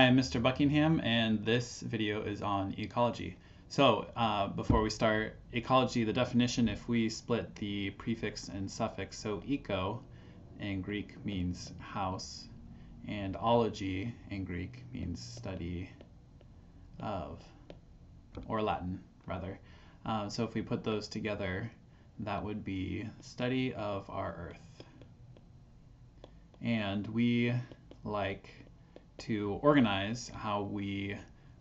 Hi, I'm Mr. Buckingham, and this video is on ecology. So, uh, before we start, ecology, the definition, if we split the prefix and suffix, so eco in Greek means house, and ology in Greek means study of, or Latin, rather. Um, so if we put those together, that would be study of our earth. And we like to organize how we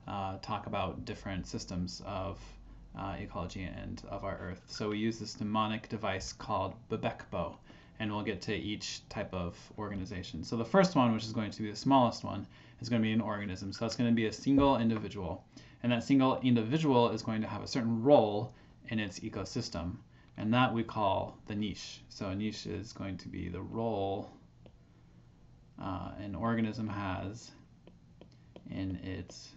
uh, talk about different systems of uh, ecology and of our Earth. So we use this mnemonic device called Babekbo, and we'll get to each type of organization. So the first one, which is going to be the smallest one, is going to be an organism. So that's going to be a single individual. And that single individual is going to have a certain role in its ecosystem. And that we call the niche. So a niche is going to be the role an organism has in its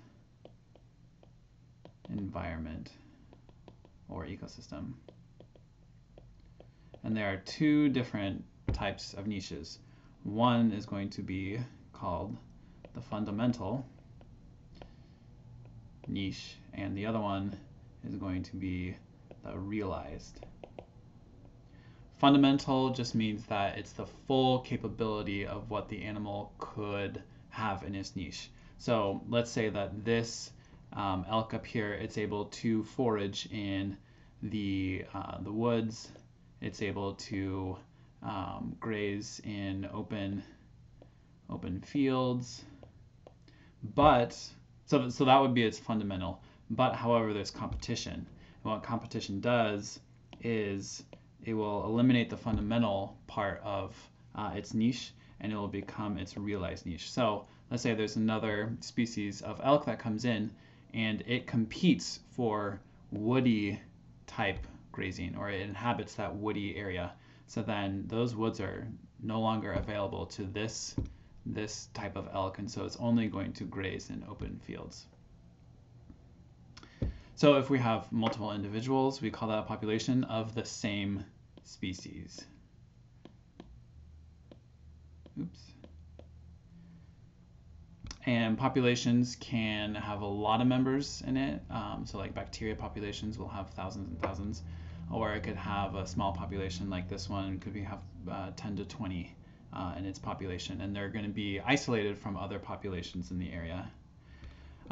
environment or ecosystem. And there are two different types of niches. One is going to be called the fundamental niche, and the other one is going to be the realized Fundamental just means that it's the full capability of what the animal could have in its niche. So let's say that this um, elk up here, it's able to forage in the, uh, the woods. It's able to um, graze in open, open fields. But, so, so that would be its fundamental. But however, there's competition. And what competition does is it will eliminate the fundamental part of uh, its niche and it will become its realized niche. So let's say there's another species of elk that comes in and it competes for woody type grazing or it inhabits that woody area. So then those woods are no longer available to this this type of elk and so it's only going to graze in open fields. So if we have multiple individuals, we call that a population of the same species. Oops. And populations can have a lot of members in it. Um, so like bacteria populations will have thousands and thousands. Or it could have a small population like this one, could be have uh, 10 to 20 uh, in its population. And they're going to be isolated from other populations in the area.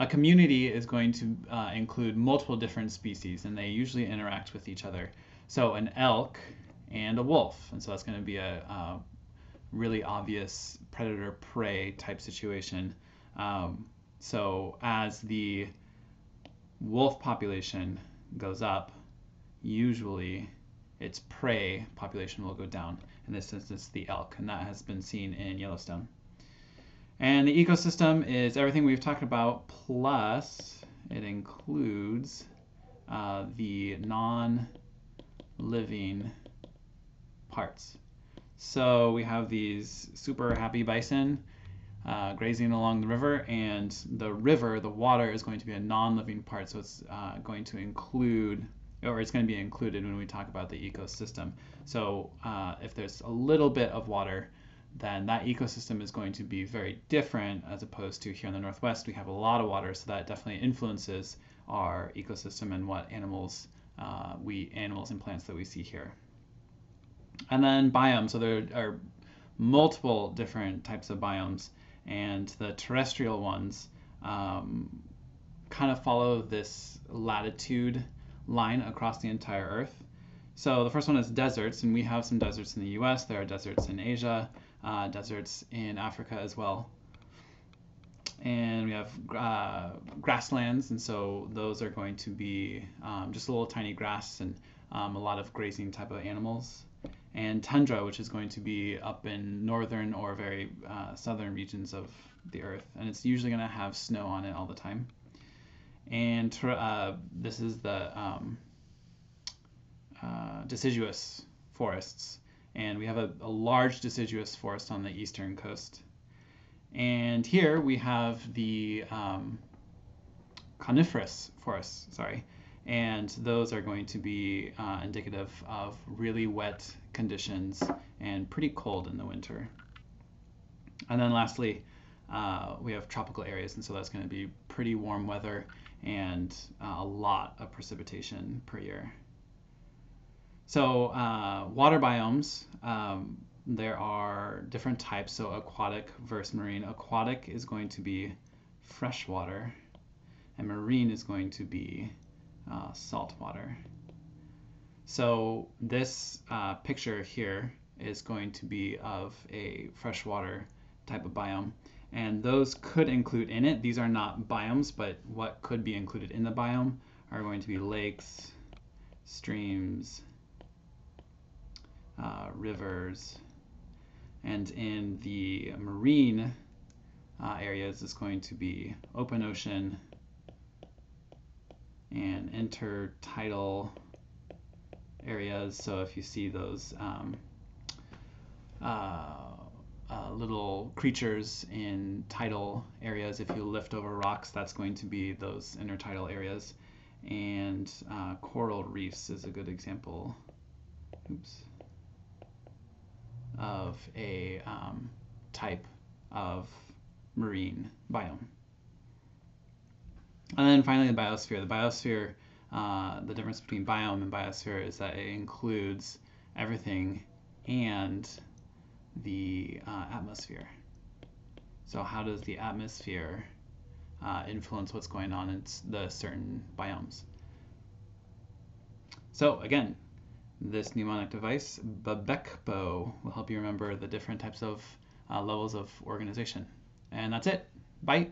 A community is going to uh, include multiple different species, and they usually interact with each other. So an elk and a wolf, and so that's going to be a, a really obvious predator prey type situation. Um, so as the wolf population goes up, usually its prey population will go down. In this instance, the elk, and that has been seen in Yellowstone. And the ecosystem is everything we've talked about, plus it includes uh, the non-living parts. So we have these super happy bison uh, grazing along the river, and the river, the water, is going to be a non-living part. So it's uh, going to include, or it's going to be included when we talk about the ecosystem. So uh, if there's a little bit of water, then that ecosystem is going to be very different as opposed to here in the Northwest, we have a lot of water, so that definitely influences our ecosystem and what animals, uh, we animals and plants that we see here. And then biomes, so there are multiple different types of biomes, and the terrestrial ones um, kind of follow this latitude line across the entire Earth. So the first one is deserts, and we have some deserts in the US, there are deserts in Asia, uh, deserts in Africa as well. And we have uh, grasslands, and so those are going to be um, just a little tiny grass and um, a lot of grazing type of animals. And tundra, which is going to be up in northern or very uh, southern regions of the earth, and it's usually going to have snow on it all the time. And uh, this is the um, uh, deciduous forests and we have a, a large deciduous forest on the eastern coast. And here we have the um, coniferous forests, sorry, and those are going to be uh, indicative of really wet conditions and pretty cold in the winter. And then lastly, uh, we have tropical areas, and so that's going to be pretty warm weather and uh, a lot of precipitation per year. So uh, water biomes, um, there are different types. So aquatic versus marine. Aquatic is going to be freshwater, and marine is going to be uh, saltwater. So this uh, picture here is going to be of a freshwater type of biome. And those could include in it, these are not biomes, but what could be included in the biome are going to be lakes, streams, uh, rivers, and in the marine uh, areas is going to be open ocean and intertidal areas. So if you see those um, uh, uh, little creatures in tidal areas, if you lift over rocks, that's going to be those intertidal areas. And uh, coral reefs is a good example. Oops. Of a um, type of marine biome. And then finally, the biosphere. The biosphere uh, the difference between biome and biosphere is that it includes everything and the uh, atmosphere. So how does the atmosphere uh, influence what's going on in the certain biomes? So again, this mnemonic device, Babekbo, will help you remember the different types of uh, levels of organization. And that's it. Bye.